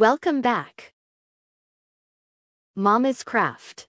Welcome back. Mama's Craft.